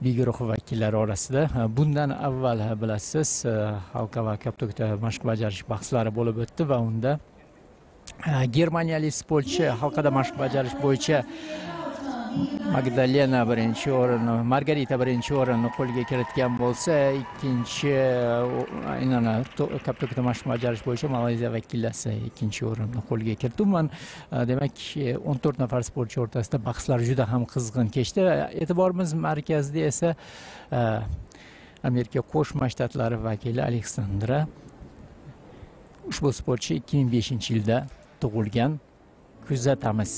b guruhi vakillari orasida. Bundan avval bilasiz halqa va kaptokda mashq bajarish bahslari bo'lib o'tdi va unda germaniyalik sportchi halqada mashq bajarish bo'yicha magdalena birinchi o'rinni margarita birinchi o'rinni qo'lga kiritgan bo'lsa ikkinchi eh, aynan kaptokda mashq bajarish bo'yicha malayziya vakillasi ikkinchi o'rinni qo'lga kiritdi umuman eh, demak eh, o'n to'rt nafar sportchi o'rtasida bahslar juda ham qizg'in kechdi. E'tiborimiz markazida esa amerika qo'shma shtatlari vakili aleksandra ushbu sportchi ikki ming beshinchi yilda tug'ilgan kuzatamiz.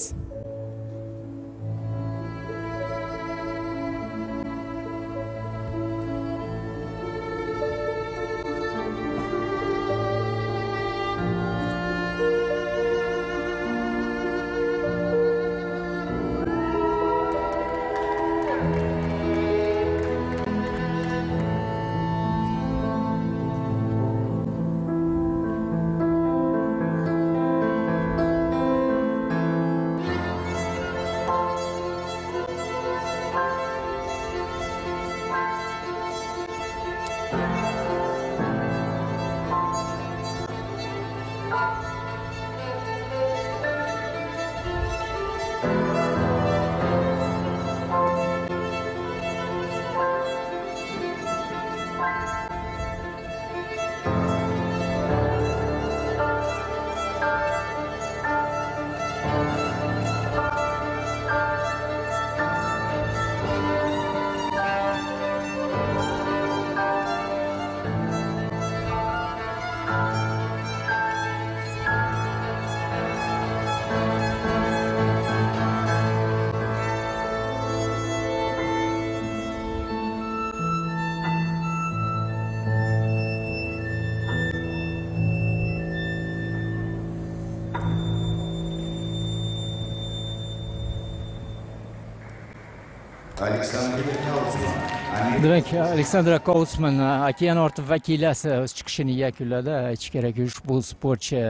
Demak aleksandra koutsman okeanorti vakilasi o'z chiqishini yakunladi. Aytish kerak ushbu sportchi